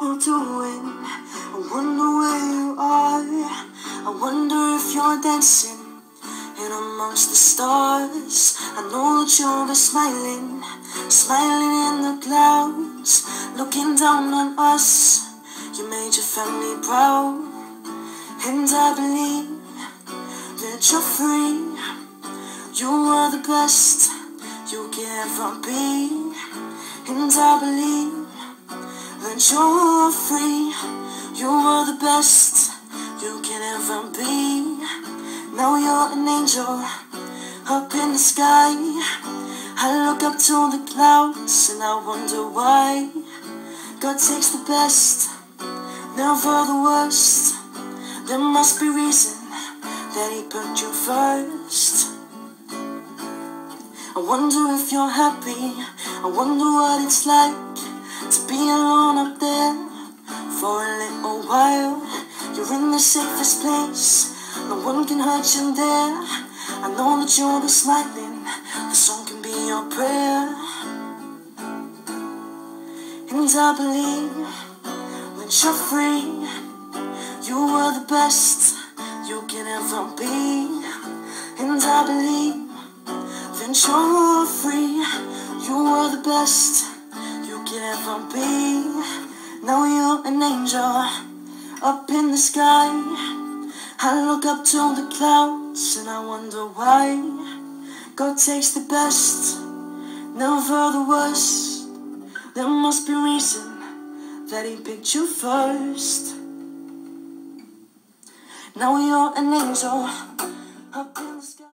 you're doing. I wonder where you are. I wonder if you're dancing in amongst the stars. I know that you'll be smiling, smiling in the clouds, looking down on us. You made your family proud, and I believe that you're free. You are the best you can ever be, and I believe that you're free. You are the best you can ever be. Now you're an angel up in the sky. I look up to the clouds and I wonder why. God takes the best, never the worst. There must be reason that He put you first. I wonder if you're happy. I wonder what it's like be alone up there for a little while. You're in the safest place. No one can hurt you there. I know that you'll be smiling. The song can be your prayer. And I believe that you're free. You are the best you can ever be. And I believe that you're free. You are the best can ever be. Now you're an angel up in the sky. I look up to the clouds and I wonder why. God takes the best, never the worst. There must be reason that He picked you first. Now you're an angel up in the sky.